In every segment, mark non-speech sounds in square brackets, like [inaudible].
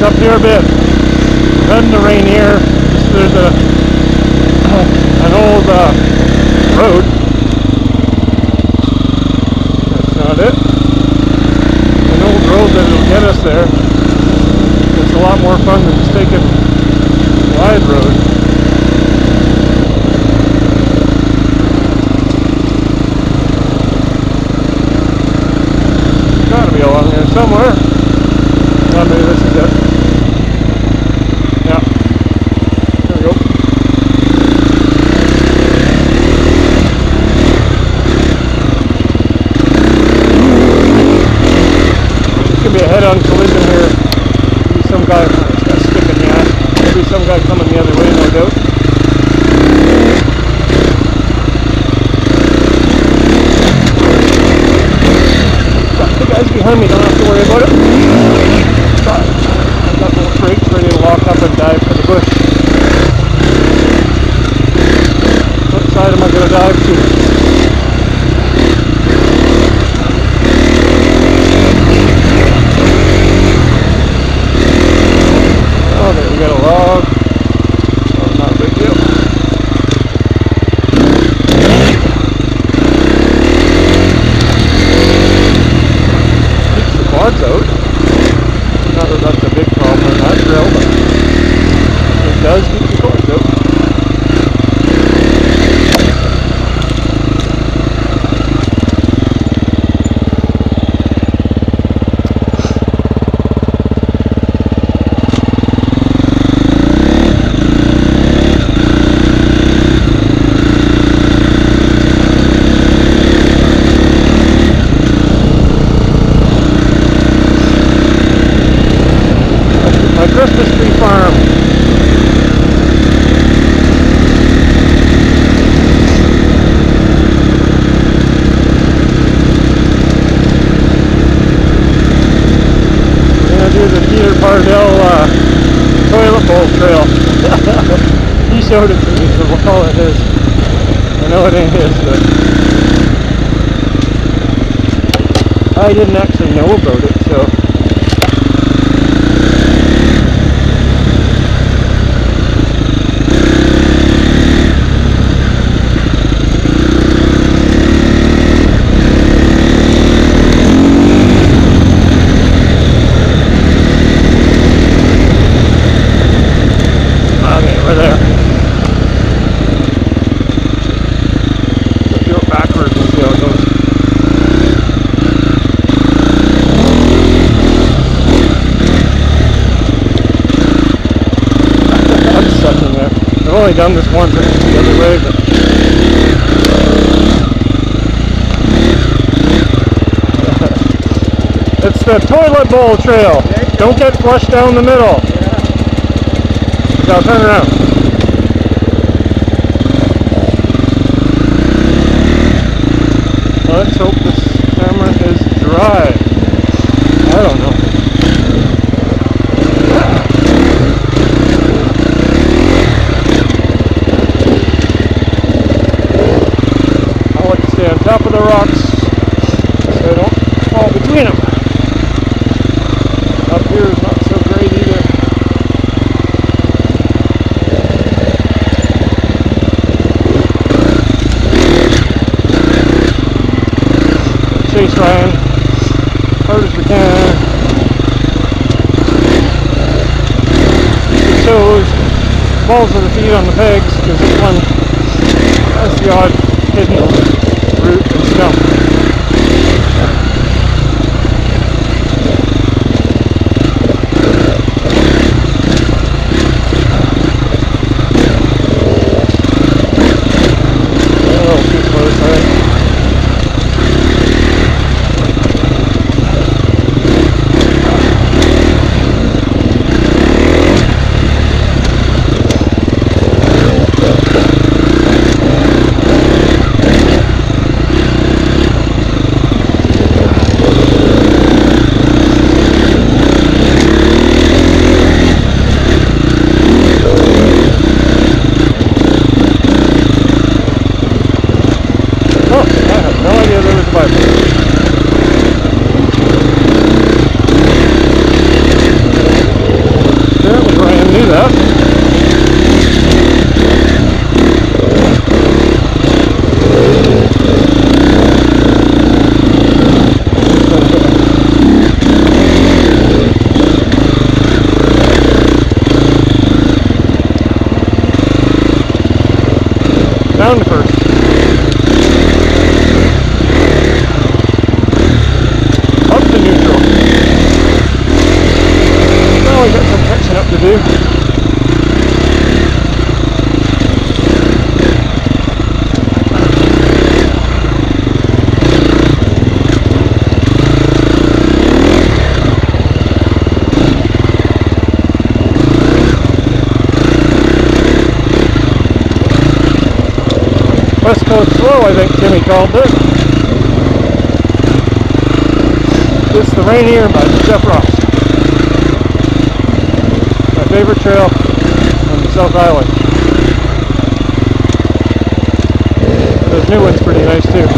it's up here a bit. Heading to Rainier. There's a [clears throat] an old uh, road. That's not it. An old road that'll get us there. It's a lot more fun than just taking wide road. Gotta be along here somewhere. Oh, maybe this is it. Yeah. There we go. Could be a head-on collision here. Maybe some guy, oh, it's got a stick in the ass. Maybe some guy coming the other way, no doubt. The guys behind me don't have to worry about it. Got got both brakes ready to lock up and dive for the bush. What side am I going to dive to? Oh, there we got a log. Oh, not a big deal. Keeps the quads out. Not that that's a big problem on that trail, but it does keep the quads out. My Christmas tree farm. We're gonna do the Peter Pardell uh, toilet bowl trail. he showed it to me, so we'll call it his. I know it ain't I didn't actually know about it, so. Okay, we're there. Let's do it backwards and see how it goes. I'm stuck in there. I've only done this once it's the other way, but [laughs] it's the toilet bowl trail. Don't get flushed down the middle. Now turn around. Let's hope this camera is dry. I don't know. I like to stay on top of the rocks so I don't fall between them. Up here is not so great either. Ryan hard as we can. The toes, balls of the feet on the pegs, because this one has the odd hidden root and stump. A little too close, I think. Oh, I have no idea there was a bike. Around first. Up to neutral. Now we got some catching up to do. Coast Slow, I think Timmy called it. It's the Rainier by Jeff Ross. My favorite trail on the South Island. Those new one's pretty nice too.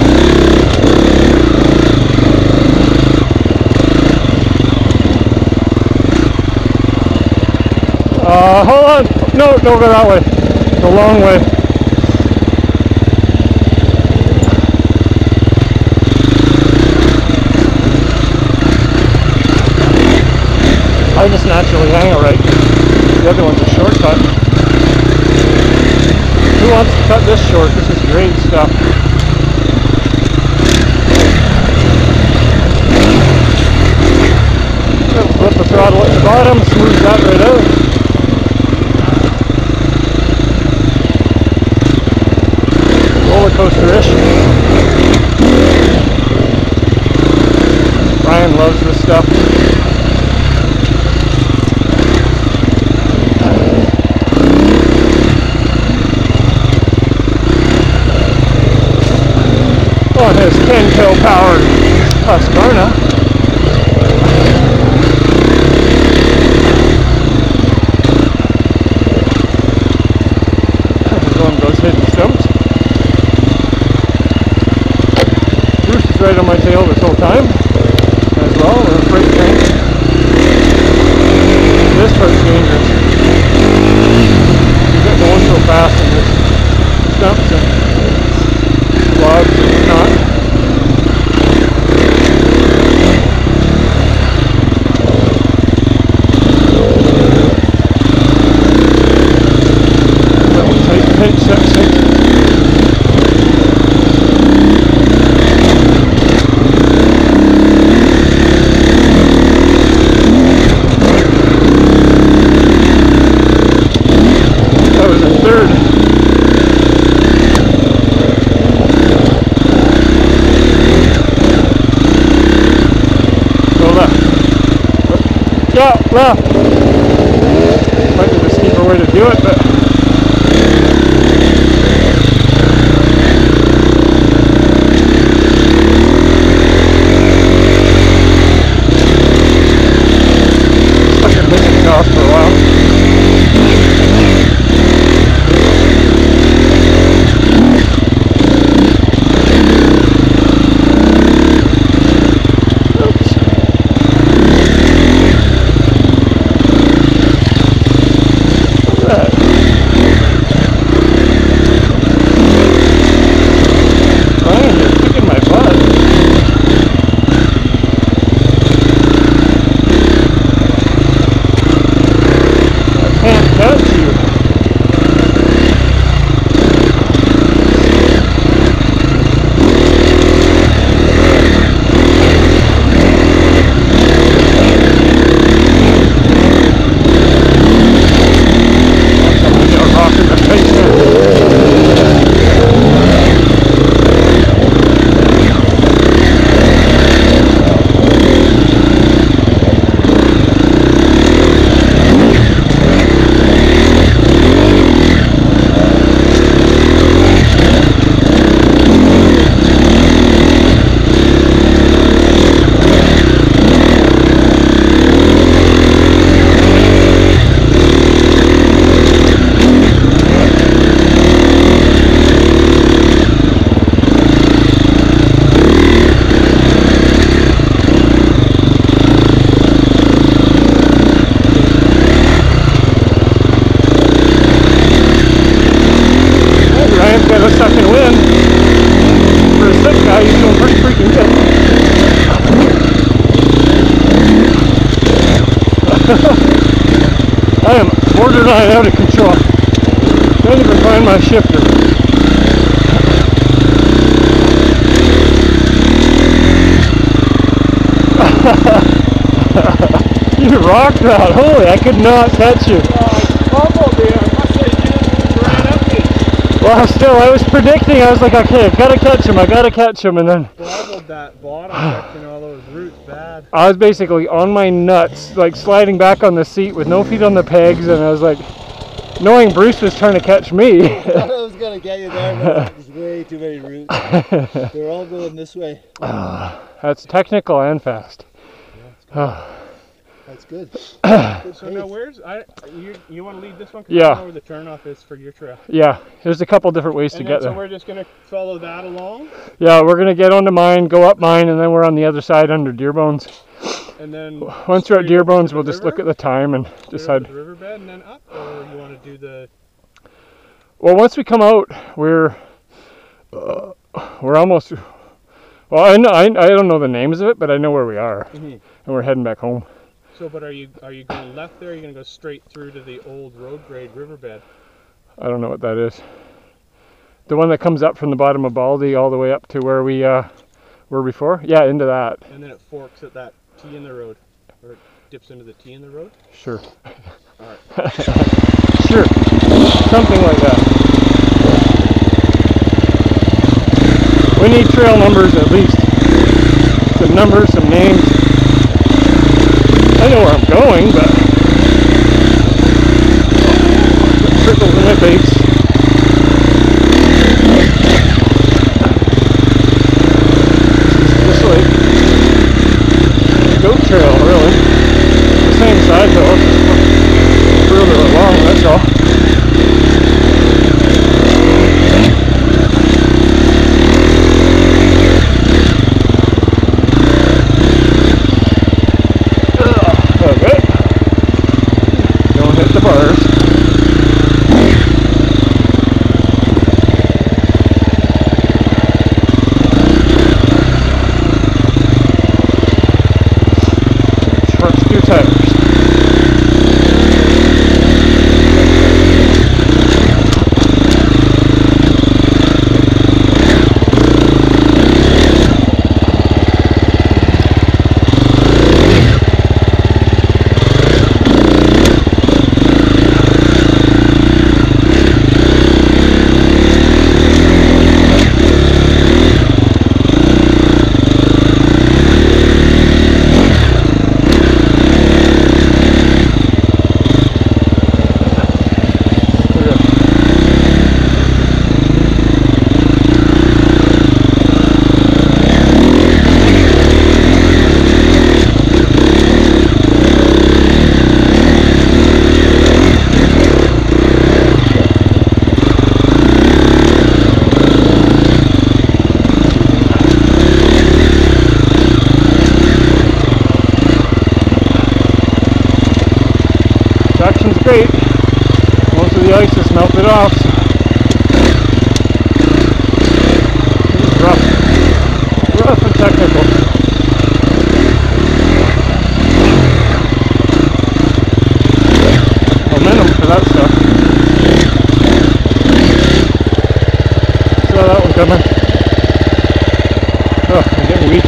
Uh, hold on. No, don't go that way. The long way. I just naturally hang it right. The other one's a shortcut. Who wants to cut this short? This is great stuff. Flip the throttle at the bottom, smooth that right out. Roller coaster-ish. Ryan loves this stuff. on his 10 kill powered Husqvarna. Going those hidden stumps. On my tail this whole time as well. We're a freight train. This part's dangerous. You get going so fast in this stumps and logs and whatnot. Little tight pinch section. That was a third. Go left. Yeah, left. Might be the steeper way to do it, but [laughs] I am borderline out of control. Can't even find my shifter. [laughs] you rocked that. Holy, I could not catch you. Well, still, I was predicting. I was like, okay, I've got to catch him. i got to catch him. And then bottom section, [sighs] all those roots bad. I was basically on my nuts, like sliding back on the seat with no feet on the pegs. And I was like, knowing Bruce was trying to catch me. [laughs] I thought I [laughs] was gonna get you there, but there's way too many roots. [laughs] They're all going this way. [sighs] That's technical and fast. Oh, [sighs] That's good. [clears throat] So now where's I? You you want to lead this one? 'Cause Yeah. I know where the turnoff is for your trail. yeah, there's a couple different ways to And get then, so there. we're just gonna follow that along, Yeah, we're gonna get onto mine, go up mine, and then we're on the other side under deer bones. and then Once we're at straight deer bones, the we'll just look at the time and Straight decide. to the riverbed and then up, or you want to do the? Well, once we come out, we're uh, we're almost. Well, I know I, I don't know the names of it, but I know where we are, Mhm. and we're heading back home. So, but are you are you going left there? Or are you gonna go straight through to the old road grade riverbed? I don't know what that is. The one that comes up from the bottom of Baldy all the way up to where we uh, were before. Yeah, into that. And then it forks at that T in the road, or it dips into the T in the road. Sure. Alright. [laughs] sure. Something like that. We need trail numbers at least. Some numbers, some names. I know where I'm going, but trickles in my face. This like goat trail, really. The same side though, just further along, that's all. Okay. Don't hit the bars. Trust your tires. Traction's great. Most has off. So. This rough. That stuff. Oh, I'm getting weak.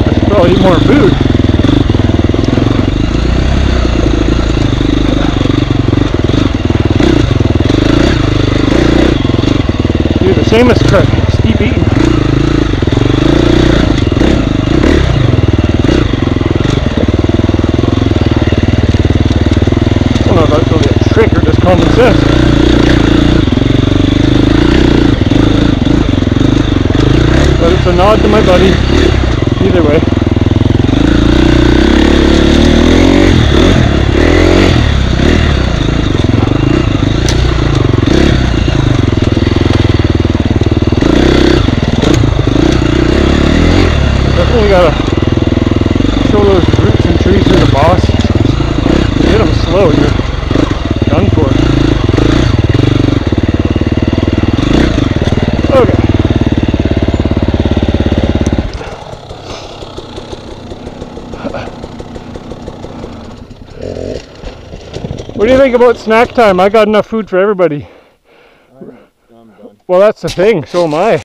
I should probably eat more food. Do the Seamus trick. Just keep eating. I don't know if that's really a trick or just common sense. But it's a nod to my buddy. Either way. Definitely gotta show those roots and trees to the boss. Hit them slow, you're done for. Okay. What do you think about snack time? I got enough food for everybody. I'm. Well, that's the thing. So am I.